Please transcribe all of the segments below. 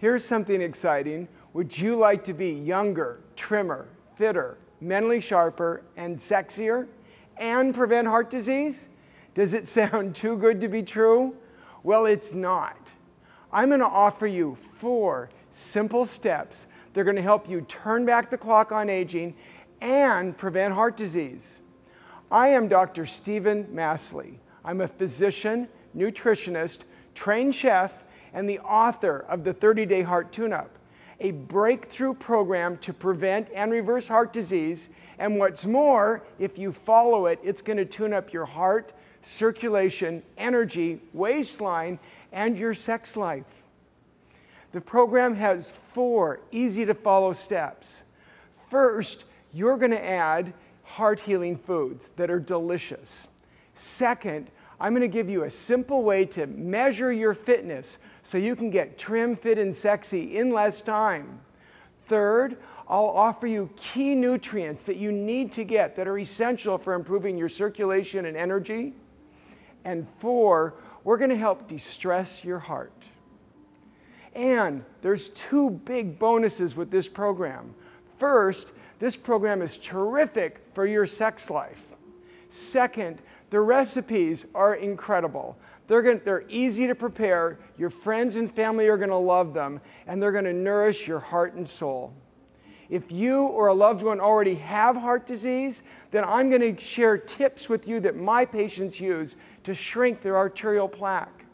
Here's something exciting. Would you like to be younger, trimmer, fitter, mentally sharper, and sexier, and prevent heart disease? Does it sound too good to be true? Well, it's not. I'm going to offer you four simple steps. They're going to help you turn back the clock on aging and prevent heart disease. I am Dr. Steven Masley. I'm a physician, nutritionist, trained chef, and the author of the 30 Day Heart Tune Up, a breakthrough program to prevent and reverse heart disease. And what's more, if you follow it, it's going to tune up your heart, circulation, energy, waistline, and your sex life. The program has four easy to follow steps. First, you're going to add heart healing foods that are delicious. Second, I'm going to give you a simple way to measure your fitness so you can get trim, fit, and sexy in less time. Third, I'll offer you key nutrients that you need to get that are essential for improving your circulation and energy. And four, we're going to help de-stress your heart. And there's two big bonuses with this program. First, this program is terrific for your sex life. Second, the recipes are incredible. They're, going, they're easy to prepare, your friends and family are going to love them, and they're going to nourish your heart and soul. If you or a loved one already have heart disease, then I'm going to share tips with you that my patients use to shrink their arterial plaque.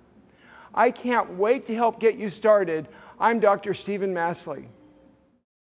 I can't wait to help get you started. I'm Dr. Steven Masley.